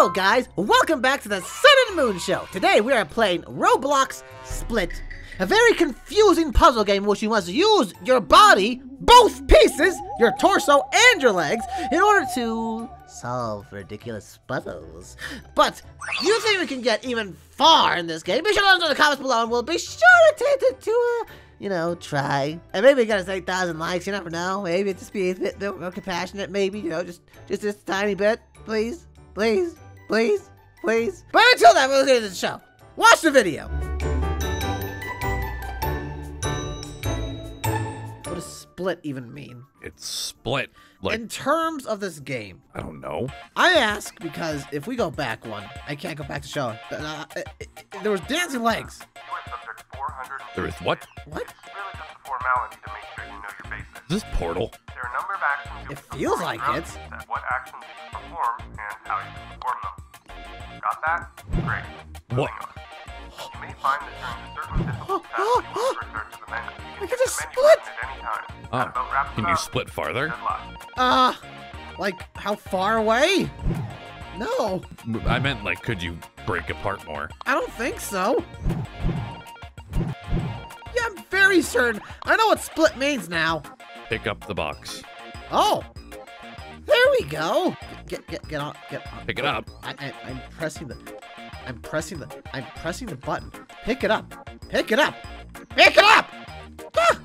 Hello guys, welcome back to the Sun and Moon Show. Today we are playing Roblox Split. A very confusing puzzle game which you must use your body, both pieces, your torso and your legs, in order to solve ridiculous puzzles. But you think we can get even far in this game, be sure to let us know in the comments below and we'll be sure to, to, to uh, you know, try. And maybe we got us 8,000 likes, you never know. Maybe just be a bit more compassionate, maybe, you know, just, just this tiny bit, please, please, please, please. But until then, we'll get into the show. Watch the video. What does split even mean? It's split. Like, In terms of this game, I don't know. I ask because if we go back one, I can't go back to show uh, it- it- there was dancing legs. US 400. There is what? What? It's really just a formality to make sure you know your bases. Is this Portal? There are a number of actions you It feels like it. the What actions you perform and how you perform them. Got that? Great. What? You may find that during certain difficult tasks you must return to the menu. You We can can just split. at any time. Oh, That about wraps Can you up. split farther? Good. Uh, like how far away? No, I meant like, could you break apart more? I don't think so. Very certain. I know what split means now. Pick up the box. Oh, there we go. Get get get on get on. Pick it up. I, I I'm pressing the. I'm pressing the. I'm pressing the button. Pick it up. Pick it up. Pick it up. Ah!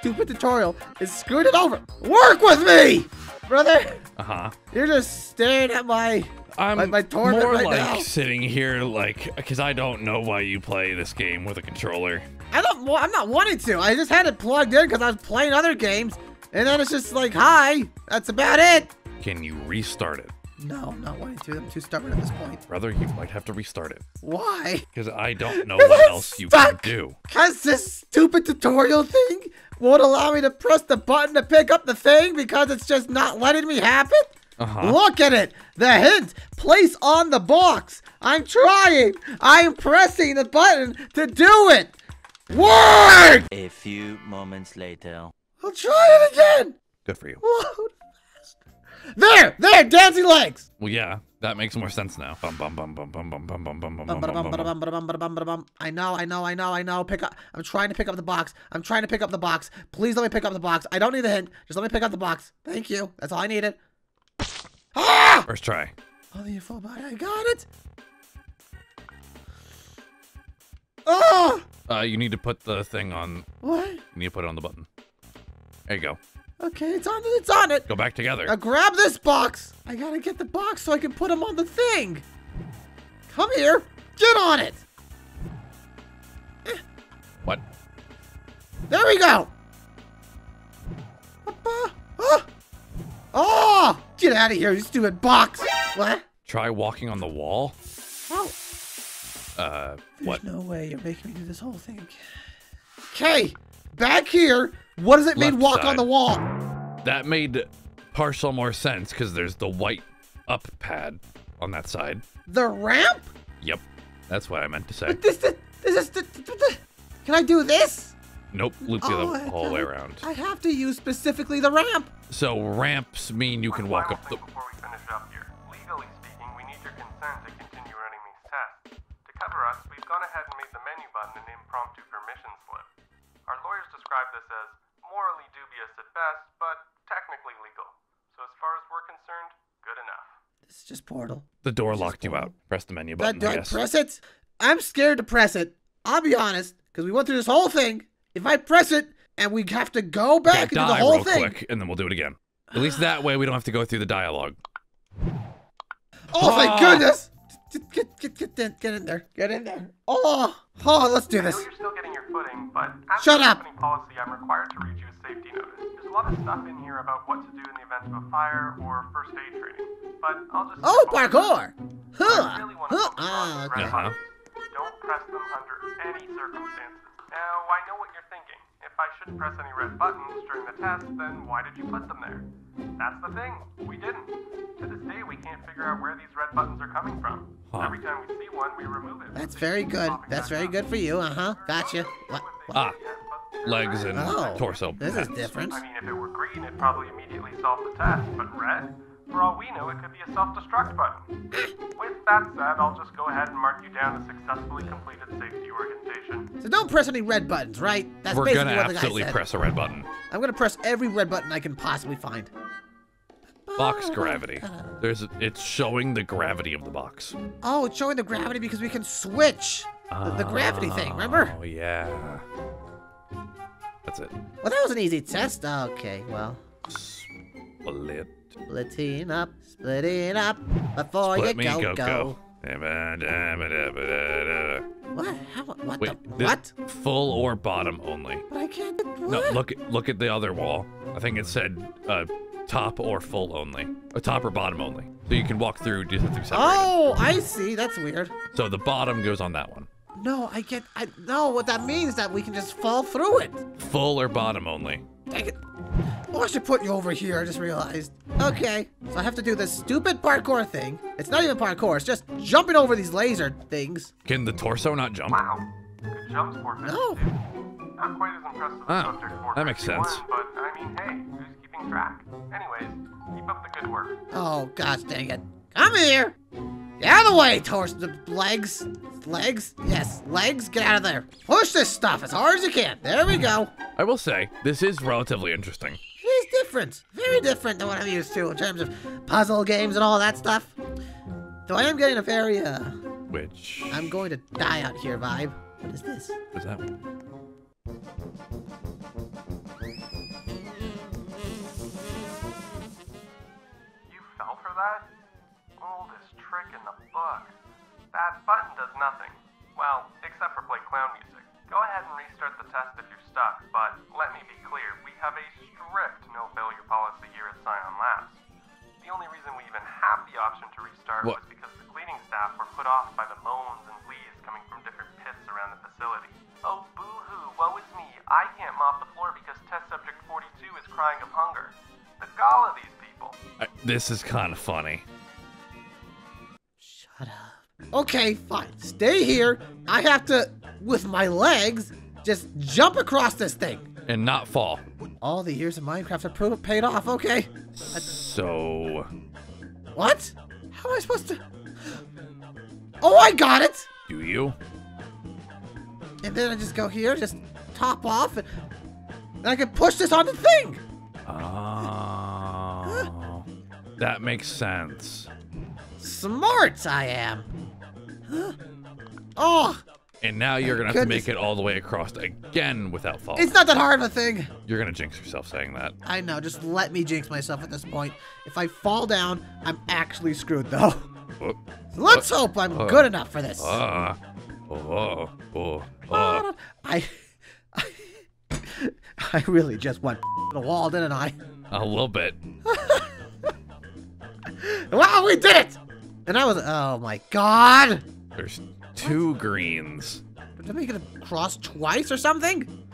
Stupid tutorial is screwed it over. Work with me, brother. Uh huh. You're just staring at my. I'm My- my torment more right like now. sitting here, like, because I don't know why you play this game with a controller. I don't. wa- I'm not wanting to. I just had it plugged in because I was playing other games, and then it's just like, hi. That's about it. Can you restart it? No, I'm not wanting to. I'm too stubborn at this point. Brother, you might have to restart it. Why? Because I don't know what else you can do. Cause this stupid tutorial thing won't allow me to press the button to pick up the thing because it's just not letting me have it. Uh huh. Look at it. The hint. Place on the box. I'm trying. I'm pressing the button to do it. Work. A few moments later. I'll try it again. Good for you. Load faster. There, there, dancing legs. Well, yeah, that makes more sense now. Bum bum bum bum bum bum bum bum bum bum bum bum bum. I know, I know, I know, I know. Pick up. I'm trying to pick up the box. I'm trying to pick up the box. Please let me pick up the box. I don't need the hint. Just let me pick up the box. Thank you. That's all I needed. Ah! First try. Oh, the full body. I got it. Oh, Uh, you need to put the thing on. what? You need to put it on the button. There you go. Okay, it's on. It's on it. Go back together. Now grab this box. I gotta get the box so I can put him on the thing. Come here. Get on it. Eh. What? There we go. Oh, get out of here, you stupid box. What? Try walking on the wall. Oh, Uh, what? there's no way you're making me do this whole thing. Okay, back here. What does it mean Left walk on the wall? That made partial more sense because there's the white up pad on that side. The ramp? Yep, that's what I meant to say. But this, this, this is the, the- the- Can I do this? Nope, loop the Oh, other I- whole way around. I have to use specifically the ramp. So ramps mean you can One walk up the. thing Before we finish up here, legally speaking, we need your consent to continue running these tests. To cover us, we've gone ahead and made the menu button an impromptu permission slip. Our lawyers describe this as morally dubious at best, but technically legal. So as far as we're concerned, good enough. This is just Portal. The door locked you out. Press the menu button. do I yes. press it? I'm scared to press it. I'll be honest, because we went through this whole thing. If I press it and we have to go back and do the die whole real thing. quick, and then we'll do it again. At least that way we don't have to go through the dialogue. Oh, thank Ah. goodness! Get, get, get, get, in, get in there. Get in there. Oh, oh, let's do I know this. You're still getting your footing, but as Shut up. company policy, I'm required to read you a safety notice. There's a lot of stuff in here about what to do in the event of a fire or first aid training, but I'll just Oh, parkour! Huh! I really want to Huh! Ah, the okay. Don't press them under any circumstances. Now, I know what you're thinking. If I shouldn't press any red buttons during the test, then why did you put them there? That's the thing. We didn't. To this day, we can't figure out where these red buttons are coming from. Huh. Every time we see one, we remove it. That's very good. That's very good for you. Uh huh. Gotcha. What? what? Ah, legs and Oh, torso. This is pads. different. I mean, if it were green, it'd probably immediately solve the test. But red? For all we know, it could be a self-destruct button. With that said, I'll just go ahead and mark you down as successfully completed safety orientation. So don't press any red buttons, right? That's We're basically gonna what the guy absolutely said. press a red button. I'm gonna press every red button I can possibly find. Box gravity. Uh, There's it's showing the gravity of the box. Oh, it's showing the gravity because we can switch the, the gravity thing, remember? Oh yeah. That's it. Well, that was an easy test. Okay, well, Split. Splitting up, splitting up before Split you go, go, go. What? How, what Wait, the? What? Full or bottom only? But I can't. No, look at look at the other wall. I think it said uh, top or full only, or top or bottom only. So you can walk through just through separated. Oh, I see. That's weird. So the bottom goes on that one. No, I get. I no. What that means is that we can just fall through it. Full or bottom only. Dang it. Oh, I should put you over here. I just realized. Okay, so I have to do this stupid parkour thing. It's not even parkour. It's just jumping over these laser things. Can the torso not jump? Wow. Good jump, 452. No. Not quite as impressive as Ah, Subject that makes 451, sense. But, I mean, hey, who's keeping track? Anyways, keep up the good work. Oh, gosh dang it. Come here. Get out of the way, torso. Legs. Legs? Yes, legs. Get out of there. Push this stuff as hard as you can. There we go. I will say this is relatively interesting. It's different. Very different than what I'm used to in terms of puzzle games and all that stuff. Though I am getting a very, uh, Which I'm going to die out here vibe. What is this? What's that one? That button does nothing. Well, except for play clown music. Go ahead and restart the test if you're stuck, but let me be clear, we have a strict no failure policy here at Scion Labs. The only reason we even have the option to restart What? was because the cleaning staff were put off by the moans and pleas coming from different pits around the facility. Oh, boo-hoo, woe is me. I can't mop the floor because test subject 42 is crying of hunger. The gall of these people. I, this is kind of funny. Okay, fine. Stay here. I have to, with my legs, just jump across this thing. And not fall. All the years of Minecraft have pro- paid off. Okay. So What? How am I supposed to? Oh, I got it. do you? And then I just go here, just top off, and, and I can push this on the thing. Oh, that makes sense. Smart I am. Oh, And now you're gonna have to make it all the way across again without falling. it's not that hard of a thing. You're gonna jinx yourself saying that. I know, just let me jinx myself at this point. If I fall down, I'm actually screwed though. Oh, let's hope I'm good enough for this. ah, oh, oh, oh. I, I, I really just went the wall, didn't I? A little bit. Wow, we did it! And I was, oh my god! There's two greens, Did I get it across twice or something?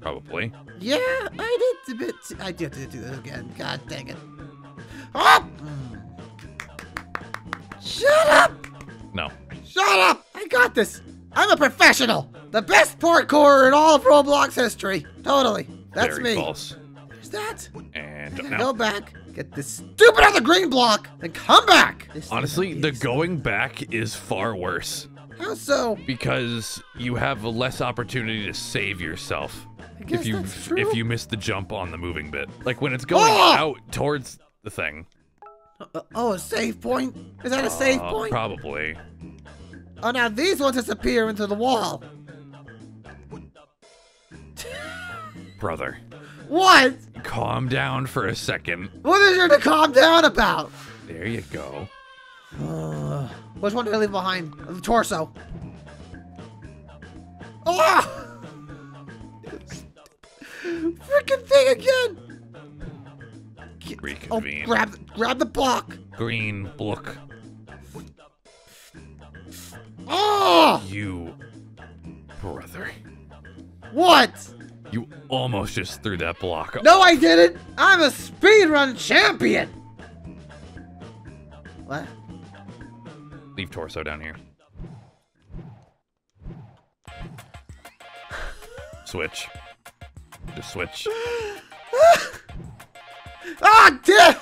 probably. Yeah, I did a bit. I did do this again. God dang it. Oh! Shut up! No. Shut up! I got this. I'm a professional. The best parkour in all of Roblox history. Totally. That's Very me. false. There's that. And Go back. Get this stupid on the green block and come back. This honestly, the going back is far worse How so? because you have less opportunity to save yourself if you that's if you miss the jump on the moving bit. Like when it's going Oh! out towards the thing. Uh, oh, a save point? Is that a save Uh, point? Probably. Oh, now these ones disappear into the wall. Brother, What? calm down for a second. What is there to calm down about? There you go. Uh, which one did I leave behind? The torso. Oh! Freaking thing again! Get- Oh, Reconvene. grab, grab the block. Green block. Oh! You, brother. What? You almost just threw that block. Up. No, I didn't. I'm a speedrun champion. What? Leave torso down here. Switch. Just switch. Ah, damn!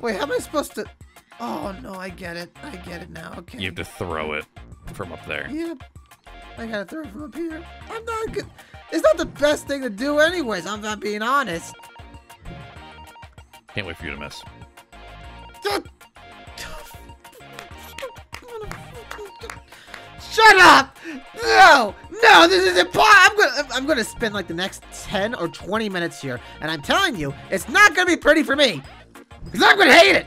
Wait, how am I supposed to? Oh no, I get it. I get it now. Okay. You have to throw it from up there. Yep. I gotta throw it from up here. I'm not good. It's not the best thing to do, anyways. I'm not being honest. Can't wait for you to miss. Shut up! No, no, this is impossible. I'm gonna, I'm gonna spend like the next 10 or 20 minutes here, and I'm telling you, it's not gonna be pretty for me, because I'm gonna hate it.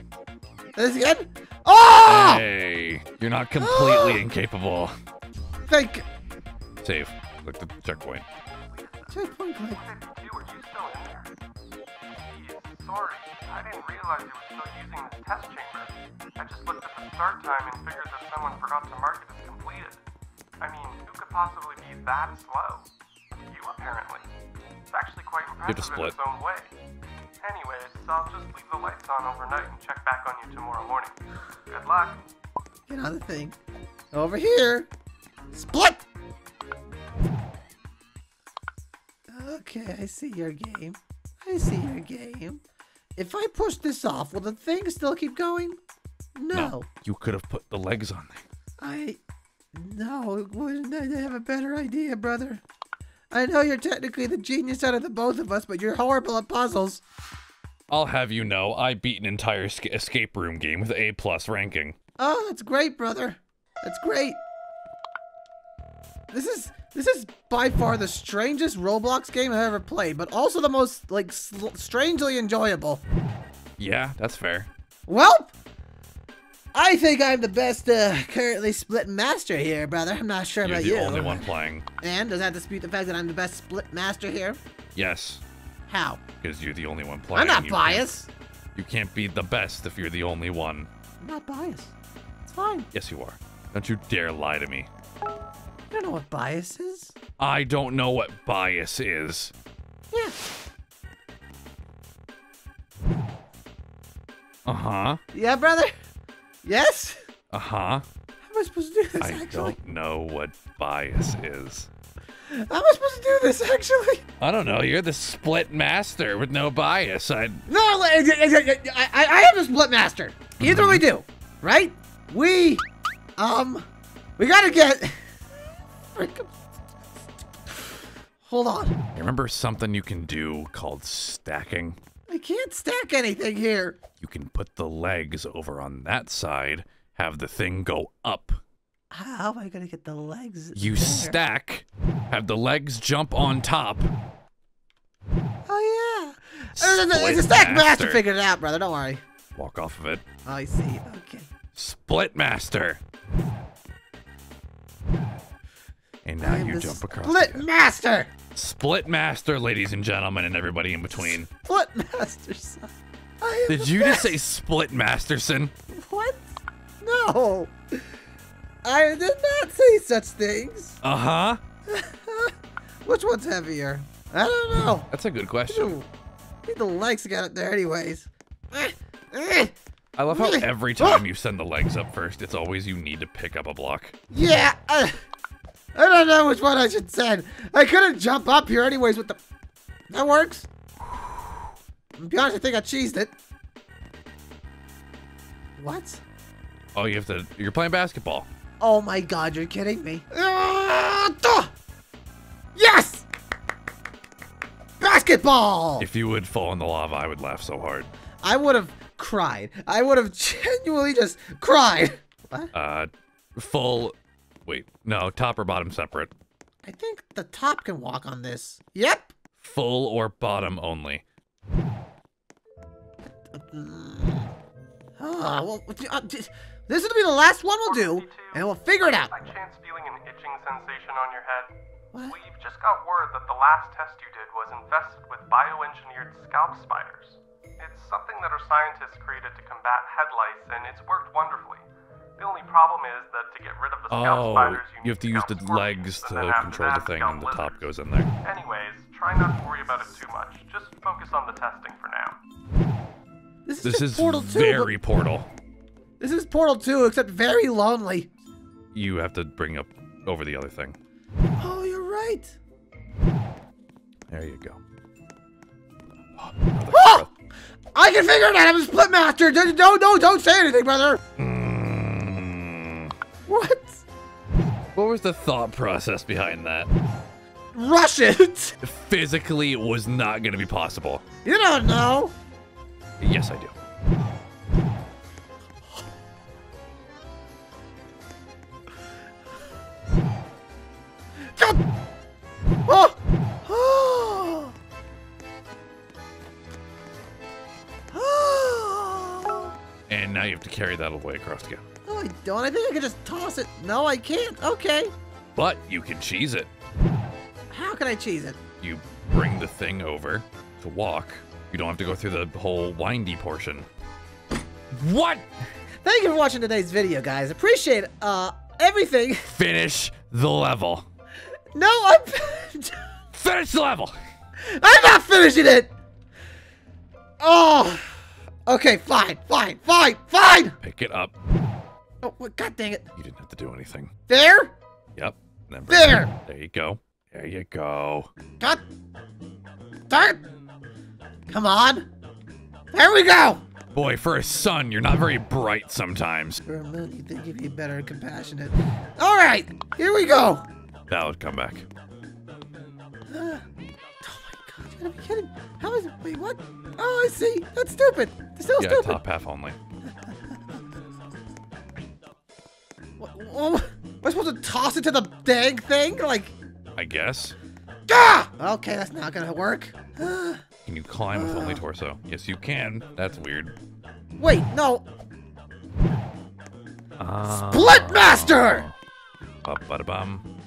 This again? Oh! Hey, you're not completely incapable. Thank. Save. Click the checkpoint. Checkpoint click. You, are you still in there? Jeez, sorry. I didn't realize you were still using this test chamber. I just looked at the start time and figured that someone forgot to mark it as completed. I mean, who could possibly be that slow? You, apparently. It's actually quite have to impressive in its own way. Anyways, I'll just leave the lights on overnight and check back on you tomorrow morning. Good luck. Get on the thing. Over here. Split! Okay, I see your game. I see your game. If I push this off, will the thing still keep going? No. You could have put the legs on there. I. No, wouldn't I have a better idea, brother? I know you're technically the genius out of the both of us, but you're horrible at puzzles. I'll have you know, I beat an entire esca- escape room game with A plus ranking. Oh, that's great, brother. That's great. This is this is by far the strangest Roblox game I've ever played, but also the most like strangely enjoyable. Yeah, that's fair. Well, I think I'm the best uh, currently split master here, brother. I'm not sure about You're about the you. only one playing. And does that dispute the fact that I'm the best split master here? Yes, How? because you're the only one playing. I'm not You can't- biased. You can't be the best if you're the only one. I'm not biased. It's fine. Yes, you are. Don't you dare lie to me. You don't know what bias is. I don't know what bias is. Yeah. Uh huh. Yeah, brother. Yes. Uh huh. How am I supposed to do this? I actually, don't know what bias is. how am I supposed to do this? Actually. I don't know. You're the split master with no bias. I No, I, I, I I am a split master. Here's what we do, right? We, um, we gotta get. Frick. Hold on. You remember something you can do called stacking. I can't stack anything here. You can put the legs over on that side, have the thing go up. How am I gonna get the legs? You there? stack, have the legs jump on top. Oh yeah. Split the stack master master. figured it out, brother. Don't worry. Walk off of it. Oh, I see. Okay. Split master. And now you jump across. Split the- master. Split master, ladies and gentlemen, and everybody in between. Split master. son. I am Did the you just say split masterson? what? No. I did not say such things. Uh huh. Which one's heavier? I don't know. That's a good question. Ooh, need the legs to get up there, anyways. I love how every time you send the legs up first, it's always you need to pick up a block. Yeah. I don't know which one I should send. I couldn't jump up here, anyways. With the that works. To be honest, I think I cheesed it. What? Oh, you have to. You're playing basketball. Oh my god, you're kidding me. Ah! Yes! Basketball! If you would fall in the lava, I would laugh so hard. I would have cried. I would have genuinely just cried. What? Uh, full. Wait, no, top or bottom separate. I think the top can walk on this. Yep. Full or bottom only. Ah, well, uh, this this will be the last one we'll do, and we'll figure it out. By chance feeling an itching sensation on your head? What? We've just got word that the last test you did was infested with bioengineered scalp spiders. It's something that our scientists created to combat head lice, and it's worked wonderfully. The only problem is that to get rid of the scalp Oh, spiders, you, you have to use the legs to and then after control the thing, and the top goes in there. Anyways, try not to worry about it too much. Just focus on the testing for now. This is, This is Portal 2. very but- Portal. This is Portal 2, except very lonely. You have to bring up over the other thing. Oh, you're right. There you go. Oh! I can figure it out. I'm a split master. Don't, don't, don't, don't say anything, brother. Hmm. What? what was the thought process behind that? Rush it. Physically, it was not going to be possible. You don't know. Yes, I do. Oh. And now you have to carry that all the way across again. No, I don't. I think I can just toss it. No, I can't. Okay. But you can cheese it. How can I cheese it? You bring the thing over to walk. You don't have to go through the whole windy portion. What? Thank you for watching today's video, guys. Appreciate uh everything. Finish the level. No, I'm Finish the level. I'm not finishing it. Oh. Okay, fine, fine, fine, fine. Pick it up. Oh, what- God dang it. You didn't have to do anything. There. Yep. It- There. There you go. There you go. God. Darn. Come on. There we go. Boy, for a son, you're not very bright sometimes. For a moon, you think you'd be better and compassionate. All right, here we go. That would come back. Oh my god, you gotta be kidding. How is it? Wait, what? Oh, I see. That's stupid. It's still Yeah, stupid. top half only. What, what, am I supposed to toss it to the dang thing? Like, I guess. ah! Okay, that's not gonna work. Can you climb with only torso? Yes, you can. That's weird. Wait, no. Uh, Split Master! Ba-ba-da-bum.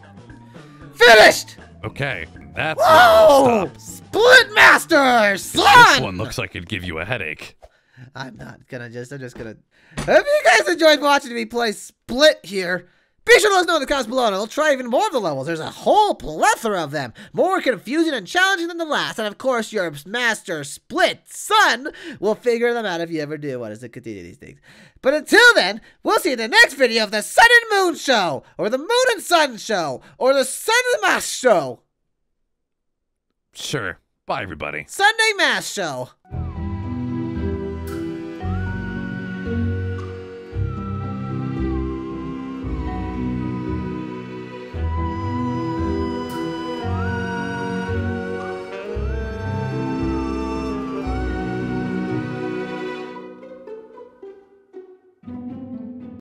Finished! Okay, that's Whoa! stop. Split Master! This one looks like it'd give you a headache. I'm not gonna just, I'm just gonna. If you guys enjoyed watching me play Split here, be sure to let us know in the comments below and I'll try even more of the levels. There's a whole plethora of them. More confusing and challenging than the last. And of course, your master Split son will figure them out if you ever do want us to continue these things. But until then, we'll see you in the next video of the Sun and Moon Show, or the Moon and Sun Show, or the Sun and Mass Show. Sure. Bye, everybody. Sunday Mass Show.